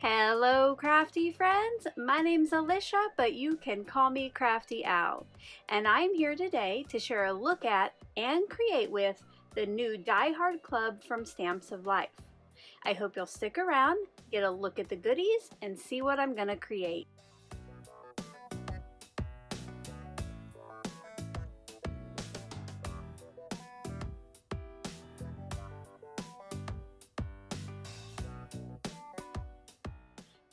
Hello crafty friends, my name's Alicia but you can call me Crafty Al, and I'm here today to share a look at and create with the new Die Hard Club from Stamps of Life. I hope you'll stick around, get a look at the goodies, and see what I'm gonna create.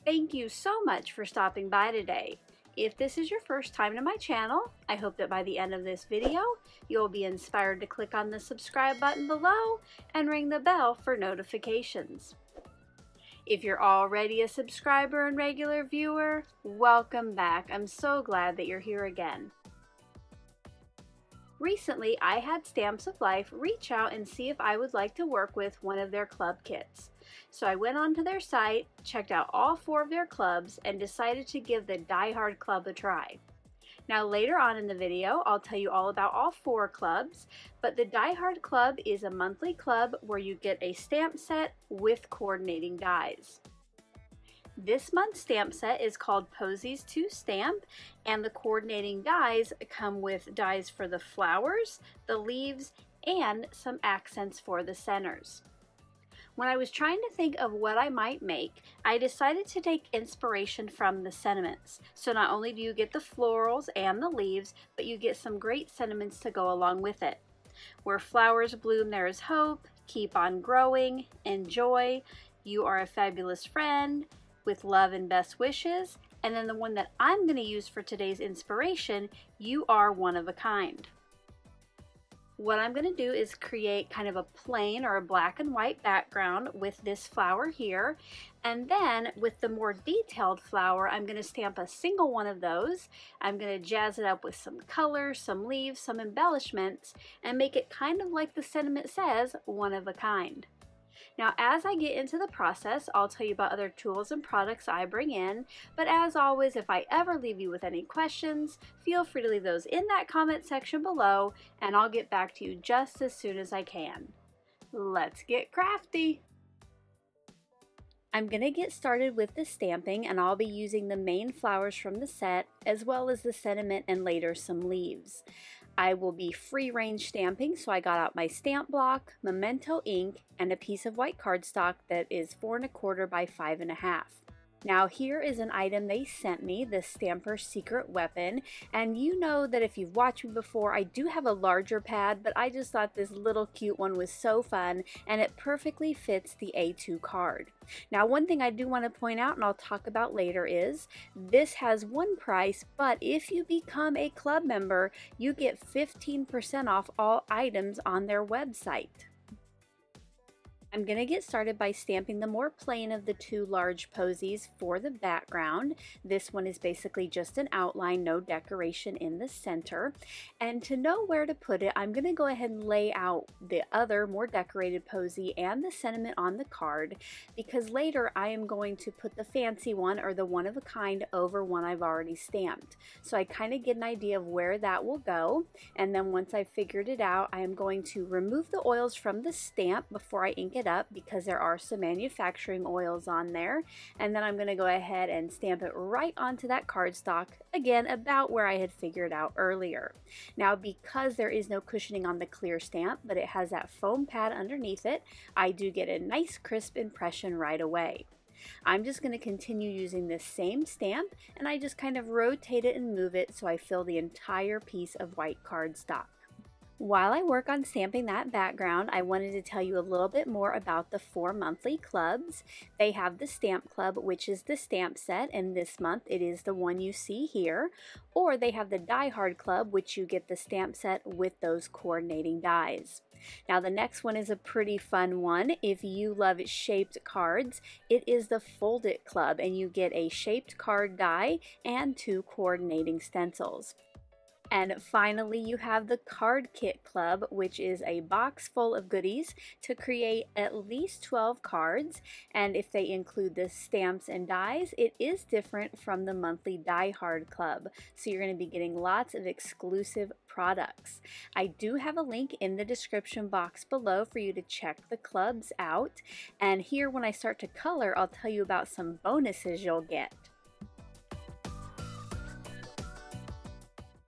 Thank you so much for stopping by today. If this is your first time to my channel, I hope that by the end of this video, you'll be inspired to click on the subscribe button below and ring the bell for notifications. If you're already a subscriber and regular viewer, welcome back. I'm so glad that you're here again. Recently, I had Stamps of Life reach out and see if I would like to work with one of their club kits. So I went onto their site, checked out all four of their clubs, and decided to give the Die Hard Club a try. Now later on in the video, I'll tell you all about all four clubs, but the Die Hard Club is a monthly club where you get a stamp set with coordinating dies. This month's stamp set is called Posies to Stamp, and the coordinating dies come with dies for the flowers, the leaves, and some accents for the centers. When I was trying to think of what I might make, I decided to take inspiration from the sentiments. So not only do you get the florals and the leaves, but you get some great sentiments to go along with it. Where flowers bloom, there is hope, keep on growing, enjoy, you are a fabulous friend, with love and best wishes. And then the one that I'm going to use for today's inspiration, you are one of a kind. What I'm going to do is create kind of a plain or a black and white background with this flower here. And then with the more detailed flower, I'm going to stamp a single one of those. I'm going to jazz it up with some color, some leaves, some embellishments, and make it kind of like the sentiment says, one of a kind. Now, as I get into the process, I'll tell you about other tools and products I bring in, but as always, if I ever leave you with any questions, feel free to leave those in that comment section below, and I'll get back to you just as soon as I can. Let's get crafty! I'm going to get started with the stamping and I'll be using the main flowers from the set as well as the sentiment and later some leaves. I will be free range stamping, so I got out my stamp block, memento ink, and a piece of white cardstock that is four and a quarter by five and a half. Now here is an item they sent me, the Stamper Secret Weapon, and you know that if you've watched me before, I do have a larger pad, but I just thought this little cute one was so fun, and it perfectly fits the A2 card. Now one thing I do want to point out, and I'll talk about later, is this has one price, but if you become a club member, you get 15% off all items on their website. I'm going to get started by stamping the more plain of the two large posies for the background. This one is basically just an outline, no decoration in the center. And to know where to put it, I'm going to go ahead and lay out the other more decorated posy and the sentiment on the card because later I am going to put the fancy one or the one of a kind over one I've already stamped. So I kind of get an idea of where that will go. And then once I've figured it out, I am going to remove the oils from the stamp before I ink it it up because there are some manufacturing oils on there. And then I'm going to go ahead and stamp it right onto that cardstock, again, about where I had figured out earlier. Now, because there is no cushioning on the clear stamp, but it has that foam pad underneath it, I do get a nice crisp impression right away. I'm just going to continue using this same stamp and I just kind of rotate it and move it so I fill the entire piece of white cardstock. While I work on stamping that background, I wanted to tell you a little bit more about the four monthly clubs. They have the Stamp Club, which is the stamp set, and this month it is the one you see here. Or they have the Die Hard Club, which you get the stamp set with those coordinating dies. Now the next one is a pretty fun one. If you love shaped cards, it is the Fold It Club, and you get a shaped card die and two coordinating stencils. And finally, you have the Card Kit Club, which is a box full of goodies to create at least 12 cards. And if they include the stamps and dies, it is different from the monthly Die Hard Club. So you're going to be getting lots of exclusive products. I do have a link in the description box below for you to check the clubs out. And here, when I start to color, I'll tell you about some bonuses you'll get.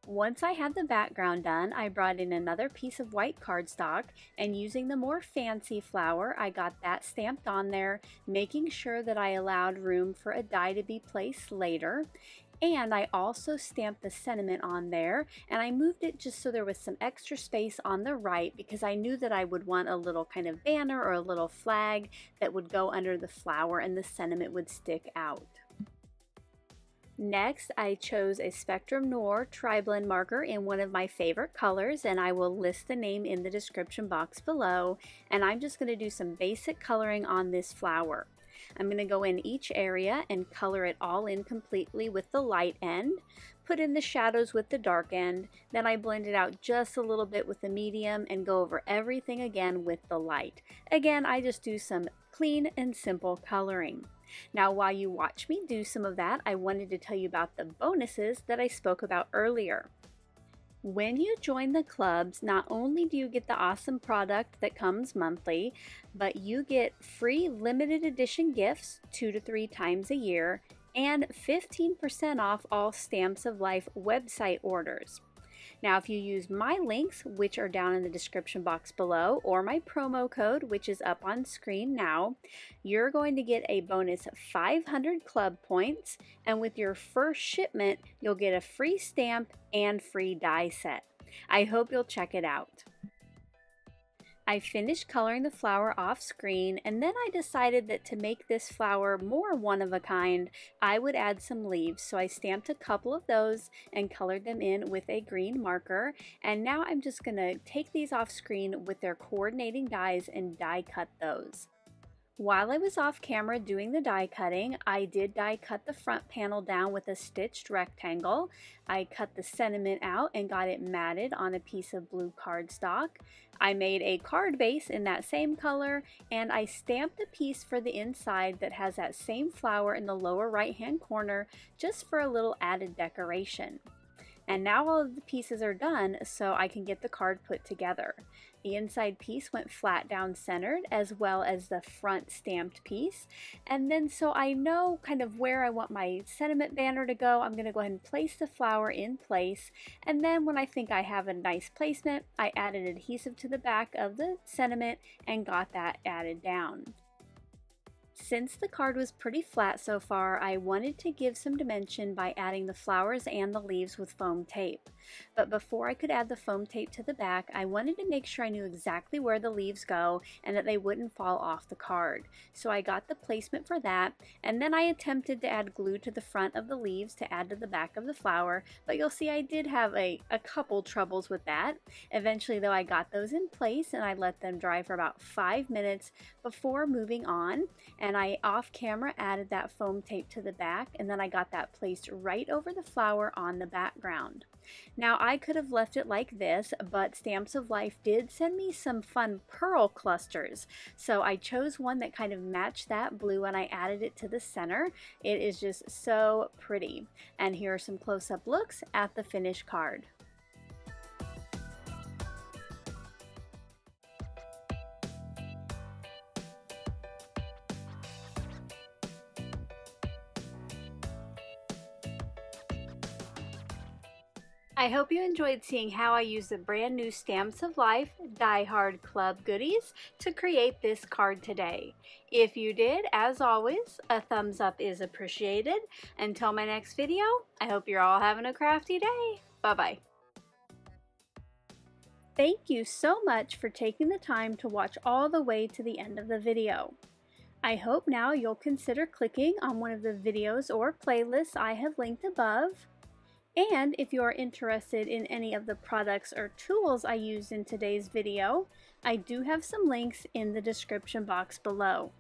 Once I had the background done, I brought in another piece of white cardstock and using the more fancy flower, I got that stamped on there, making sure that I allowed room for a die to be placed later. And I also stamped the sentiment on there and I moved it just so there was some extra space on the right because I knew that I would want a little kind of banner or a little flag that would go under the flower and the sentiment would stick out. Next, I chose a Spectrum Noir Tri-Blend marker in one of my favorite colors, and I will list the name in the description box below. And I'm just going to do some basic coloring on this flower. I'm going to go in each area and color it all in completely with the light end, put in the shadows with the dark end, then I blend it out just a little bit with the medium and go over everything again with the light. Again, I just do some clean and simple coloring. Now, while you watch me do some of that, I wanted to tell you about the bonuses that I spoke about earlier. When you join the clubs, not only do you get the awesome product that comes monthly, but you get free limited edition gifts two to three times a year and 15% off all Stamps of Life website orders. Now, if you use my links, which are down in the description box below, or my promo code, which is up on screen now, you're going to get a bonus 500 club points, and with your first shipment, you'll get a free stamp and free die set. I hope you'll check it out. I finished coloring the flower off screen and then I decided that to make this flower more one of a kind, I would add some leaves. So I stamped a couple of those and colored them in with a green marker. And now I'm just gonna take these off screen with their coordinating dies and die cut those. While I was off camera doing the die cutting, I did die cut the front panel down with a stitched rectangle. I cut the sentiment out and got it matted on a piece of blue cardstock. I made a card base in that same color and I stamped a piece for the inside that has that same flower in the lower right hand corner just for a little added decoration. And now all of the pieces are done so I can get the card put together. The inside piece went flat down centered as well as the front stamped piece. And then so I know kind of where I want my sentiment banner to go, I'm going to go ahead and place the flower in place. And then when I think I have a nice placement, I added adhesive to the back of the sentiment and got that added down. Since the card was pretty flat so far, I wanted to give some dimension by adding the flowers and the leaves with foam tape. But before I could add the foam tape to the back, I wanted to make sure I knew exactly where the leaves go and that they wouldn't fall off the card. So I got the placement for that, and then I attempted to add glue to the front of the leaves to add to the back of the flower, but you'll see I did have a, a couple troubles with that. Eventually though I got those in place and I let them dry for about five minutes before moving on, and I off camera added that foam tape to the back and then I got that placed right over the flower on the background. Now I could have left it like this, but Stamps of Life did send me some fun pearl clusters. So I chose one that kind of matched that blue and I added it to the center. It is just so pretty. And here are some close-up looks at the finished card. I hope you enjoyed seeing how I use the brand new Stamps of Life Die Hard Club goodies to create this card today. If you did, as always, a thumbs up is appreciated. Until my next video, I hope you're all having a crafty day. Bye-bye. Thank you so much for taking the time to watch all the way to the end of the video. I hope now you'll consider clicking on one of the videos or playlists I have linked above and if you are interested in any of the products or tools I used in today's video, I do have some links in the description box below.